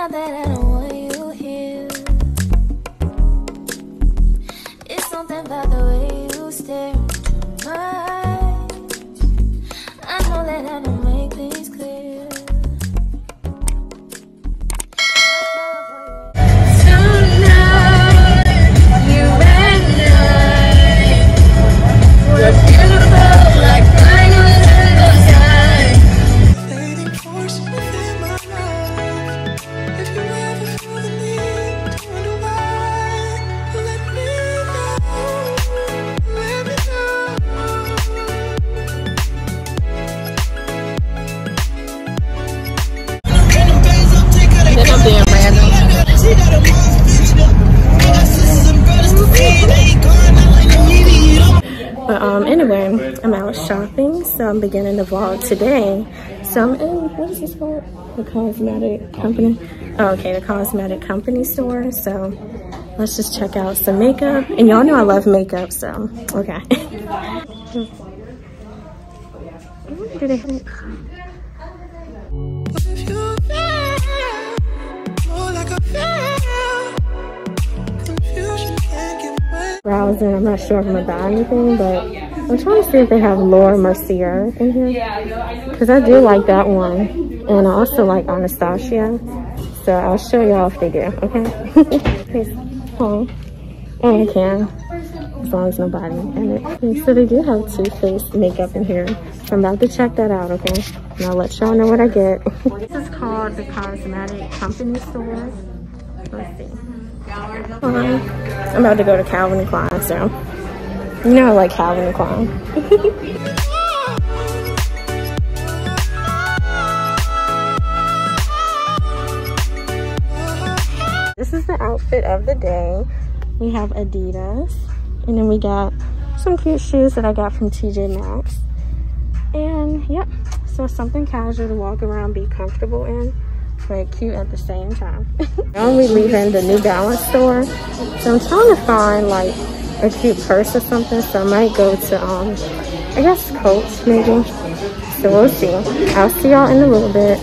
not that I don't want you here. It's something about the way you stare anyway, I'm out shopping, so I'm beginning the vlog today. So I'm in, what is this called? The cosmetic company. Oh, okay, the cosmetic company store. So let's just check out some makeup. And y'all know I love makeup, so okay. Browsing. I'm not sure if I'm gonna buy anything, but I'm trying to see if they have Laura Mercier in here. Because I do like that one. And I also like Anastasia. So I'll show y'all if they do, okay? Please. Oh. Oh, I can. As long as nobody in it. Okay, so they do have Too Faced makeup in here. So I'm about to check that out, okay? And I'll let y'all know what I get. this is called the Cosmetic Company Store. Let's see. Um, I'm about to go to Calvin Klein, so you know I like Calvin Klein. this is the outfit of the day. We have Adidas, and then we got some cute shoes that I got from TJ Maxx. And yep, so something casual to walk around, be comfortable in, but cute at the same time. now we leaving the New Balance store, so I'm trying to find like a cute purse or something. So I might go to um, I guess Coach maybe. So we'll see. I'll see y'all in a little bit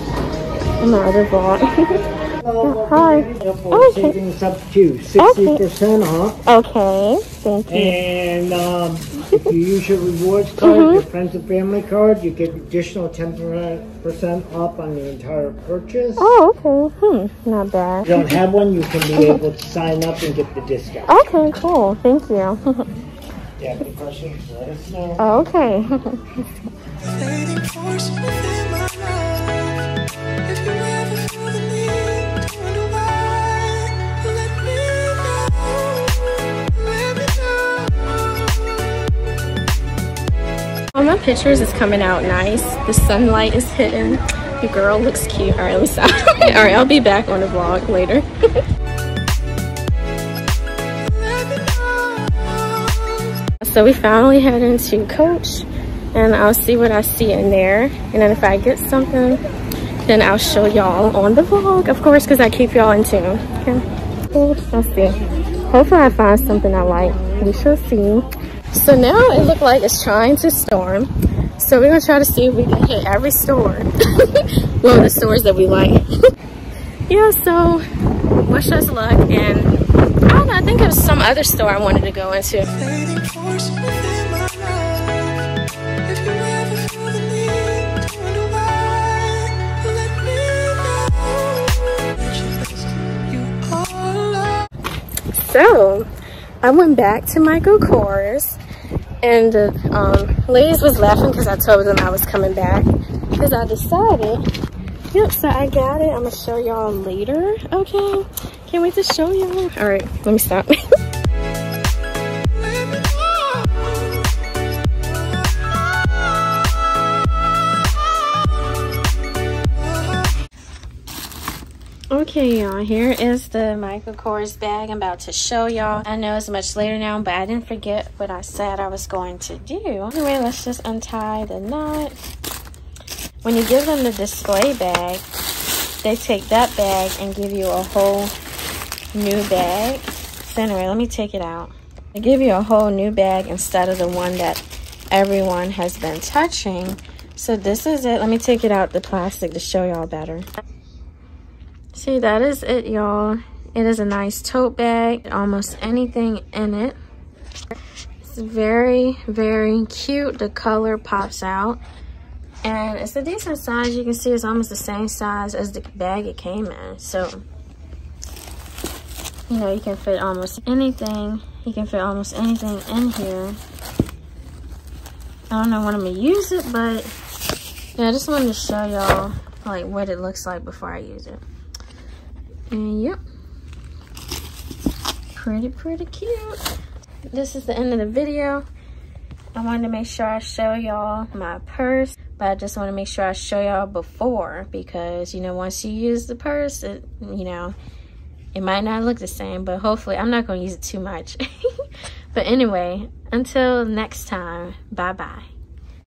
in my other vlog. Yeah, Hi. Okay. savings up to sixty percent off. Okay. Thank you. And um, if you use your rewards card, your friends and family card, you get additional ten percent off on the entire purchase. Oh, okay. Hmm. Not bad. If you don't have one, you can be able to sign up and get the discount. Okay. Cool. Thank you. Yeah, any questions? Let us know. Oh, okay. On my pictures, it's coming out nice. The sunlight is hitting. The girl looks cute. All right, let me stop. All right, I'll be back on the vlog later. So we finally head into Coach, and I'll see what I see in there. And then if I get something, then I'll show y'all on the vlog, of course, because I keep y'all in tune. Okay. Let's see. Hopefully I find something I like. We shall see. So now it looked like it's trying to storm. So we're gonna try to see if we can hit every store. well, the stores that we like. yeah, so wish us luck. And I don't know, I think it was some other store I wanted to go into. Fading force within my life. If you ever feel the need to wonder why, let me know. You all love. So I went back to Michael Kors and the um, ladies was laughing because I told them I was coming back because I decided, yep, so I got it. I'm to show y'all later, okay? Can't wait to show y'all. All right, let me stop. Okay, y'all, here is the Michael Kors bag I'm about to show y'all. I know it's much later now, but I didn't forget what I said I was going to do. Anyway, let's just untie the knot. When you give them the display bag, they take that bag and give you a whole new bag. So anyway, let me take it out. They give you a whole new bag instead of the one that everyone has been touching. So this is it. Let me take it out the plastic to show y'all better. See, that is it, y'all. It is a nice tote bag. Almost anything in it. It's very, very cute. The color pops out. And it's a decent size. You can see it's almost the same size as the bag it came in. So, you know, you can fit almost anything. You can fit almost anything in here. I don't know when I'm going to use it, but yeah, I just wanted to show y'all like what it looks like before I use it. And yep, pretty, pretty cute. This is the end of the video. I wanted to make sure I show y'all my purse, but I just want to make sure I show y'all before because, you know, once you use the purse, it, you know, it might not look the same, but hopefully I'm not going to use it too much. but anyway, until next time, bye-bye.